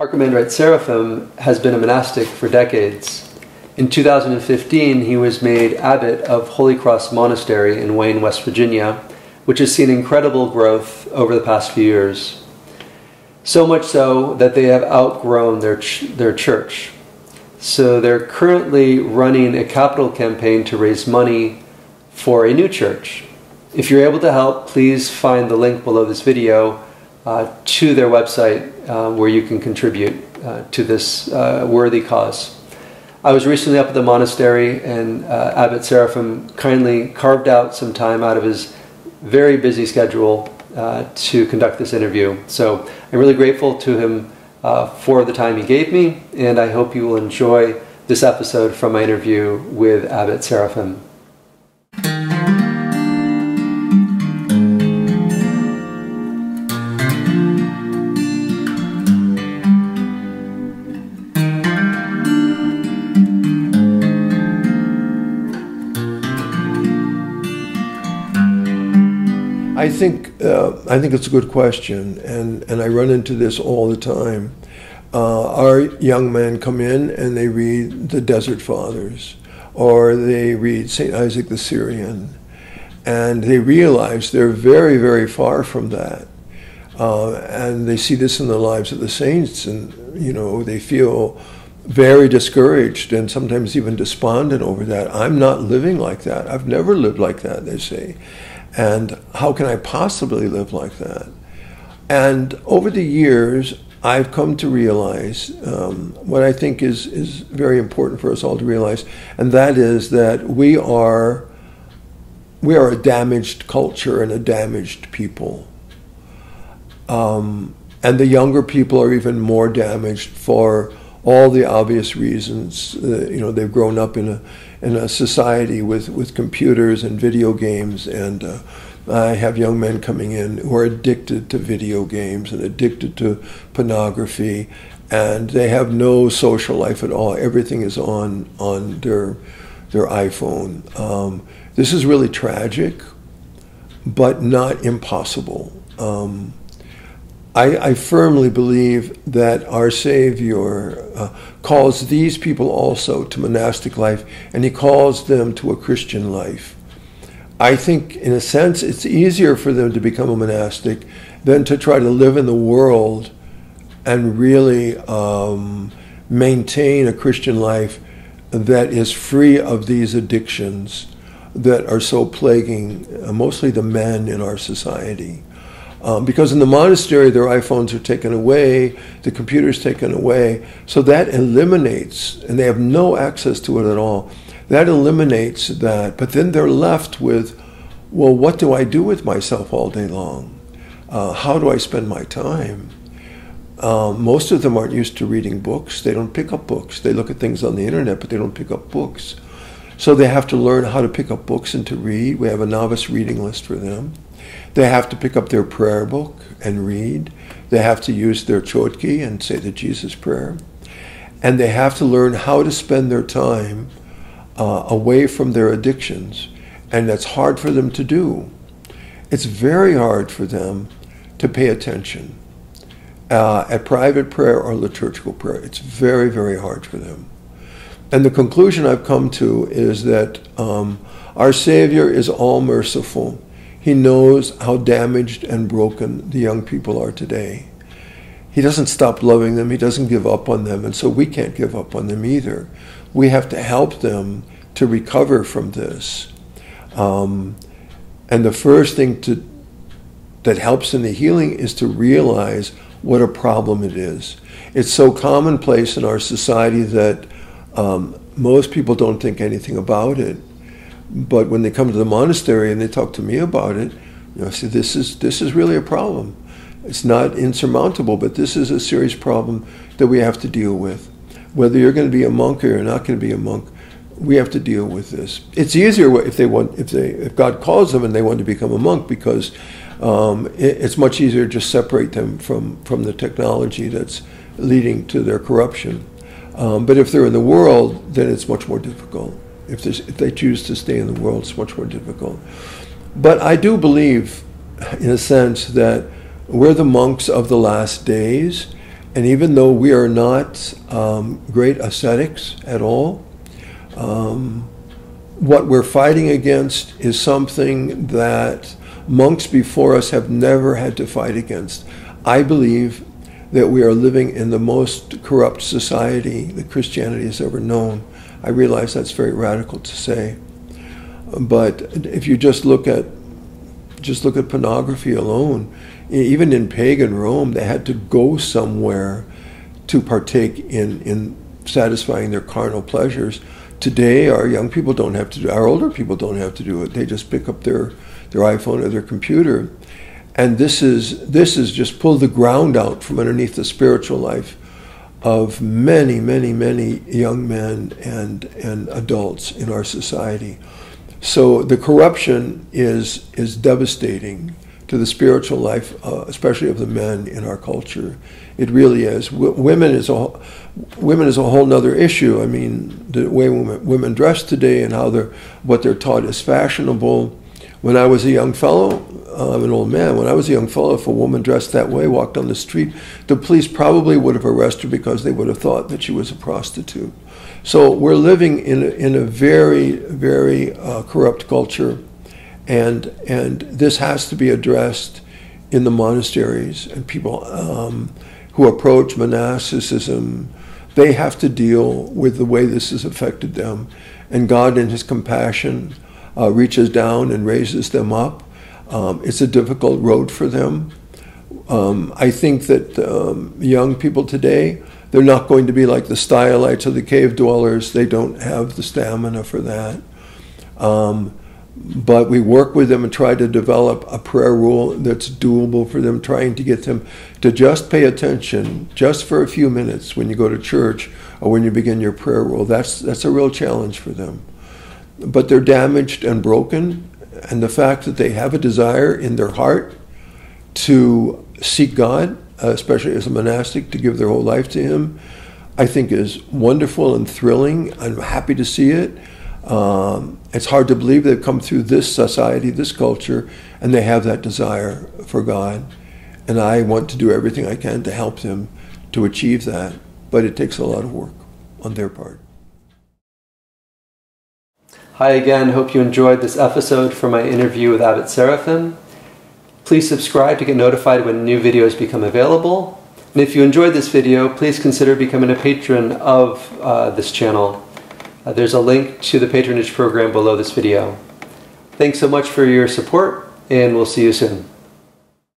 Archimandrite Seraphim has been a monastic for decades. In 2015, he was made abbot of Holy Cross Monastery in Wayne, West Virginia, which has seen incredible growth over the past few years. So much so that they have outgrown their, ch- their church. So they're currently running a capital campaign to raise money for a new church. If you're able to help, please find the link below this video uh, to their website uh, where you can contribute uh, to this uh, worthy cause. I was recently up at the monastery, and uh, Abbot Seraphim kindly carved out some time out of his very busy schedule to conduct this interview. So I'm really grateful to him for the time he gave me, and I hope you will enjoy this episode from my interview with Abbot Seraphim. I think uh, I think it's a good question, and, and I run into this all the time. Uh, our young men come in and they read the Desert Fathers, or they read Saint Isaac the Syrian, and they realize they're very very far from that, uh, and they see this in the lives of the saints, and you know they feel very discouraged and sometimes even despondent over that. I'm not living like that. I've never lived like that. They say and how can I possibly live like that? And over the years, I've come to realize um, what I think is, is very important for us all to realize, and that is that we are, we are a damaged culture and a damaged people. Um, and the younger people are even more damaged for all the obvious reasons. Uh, you know, they've grown up in a in a society with, with computers and video games, and uh, I have young men coming in who are addicted to video games and addicted to pornography, and they have no social life at all. Everything is on on their their iPhone. Um, this is really tragic, but not impossible. Um, I, I, firmly believe that our Savior uh, calls these people also to monastic life, and He calls them to a Christian life. I think, in a sense, it's easier for them to become a monastic than to try to live in the world and really um, maintain a Christian life that is free of these addictions that are so plaguing uh, mostly the men in our society. Um, because in the monastery, their iPhones are taken away, the computer's taken away. So that eliminates, and they have no access to it at all. That eliminates that. But then they're left with, well, what do I do with myself all day long? Uh, how do I spend my time? Um, most of them aren't used to reading books. They don't pick up books. They look at things on the internet, but they don't pick up books. So they have to learn how to pick up books and to read. We have a novice reading list for them. They have to pick up their prayer book and read. They have to use their chotki and say the Jesus prayer. And they have to learn how to spend their time uh, away from their addictions. And that's hard for them to do. It's very hard for them to pay attention uh, at private prayer or liturgical prayer. It's very, very hard for them. And the conclusion I've come to is that um, our Savior is all merciful he knows how damaged and broken the young people are today. He doesn't stop loving them, he doesn't give up on them, and so we can't give up on them either. We have to help them to recover from this. Um, and the first thing to, that helps in the healing is to realize what a problem it is. It's so commonplace in our society that um, most people don't think anything about it. But when they come to the monastery and they talk to me about it, you know, I say this is this is really a problem. It's not insurmountable, but this is a serious problem that we have to deal with. Whether you're going to be a monk or you're not going to be a monk, we have to deal with this. It's easier if they want, if they, if God calls them and they want to become a monk, because um, it, it's much easier to just separate them from from the technology that's leading to their corruption. Um, but if they're in the world, then it's much more difficult. If, if they choose to stay in the world, it's much more difficult. But I do believe, in a sense, that we're the monks of the last days, and even though we are not um, great ascetics at all, um, what we're fighting against is something that monks before us have never had to fight against. I believe that we are living in the most corrupt society that Christianity has ever known. I realize that's very radical to say. But if you just look at just look at pornography alone, even in pagan Rome, they had to go somewhere to partake in, in satisfying their carnal pleasures. Today, our young people don't have to do our older people don't have to do it. They just pick up their, their iPhone or their computer. And this is this is just pull the ground out from underneath the spiritual life of many, many, many young men and and adults in our society. So the corruption is is devastating to the spiritual life, uh, especially of the men in our culture. It really is. W- women is a women is a whole other issue. I mean, the way women, women dress today and how they're what they're taught is fashionable. When I was a young fellow, I'm an old man. When I was a young fellow, if a woman dressed that way walked on the street, the police probably would have arrested her because they would have thought that she was a prostitute. So we're living in a, in a very, very uh, corrupt culture, and and this has to be addressed in the monasteries and people um, who approach monasticism. They have to deal with the way this has affected them, and God, in His compassion, uh, reaches down and raises them up. Um, it's a difficult road for them. Um, I think that um, young people today they're not going to be like the Stylites or the cave dwellers. They don't have the stamina for that. Um, but we work with them and try to develop a prayer rule that's doable for them, trying to get them to just pay attention just for a few minutes when you go to church or when you begin your prayer rule. That's, that's a real challenge for them. But they're damaged and broken, and the fact that they have a desire in their heart to seek God uh, especially as a monastic, to give their whole life to Him, I think is wonderful and thrilling. I'm happy to see it. Um, it's hard to believe they've come through this society, this culture, and they have that desire for God. And I want to do everything I can to help them to achieve that. But it takes a lot of work on their part. Hi again. Hope you enjoyed this episode from my interview with Abbot Seraphim. Please subscribe to get notified when new videos become available. And if you enjoyed this video, please consider becoming a patron of uh, this channel. Uh, there's a link to the patronage program below this video. Thanks so much for your support, and we'll see you soon.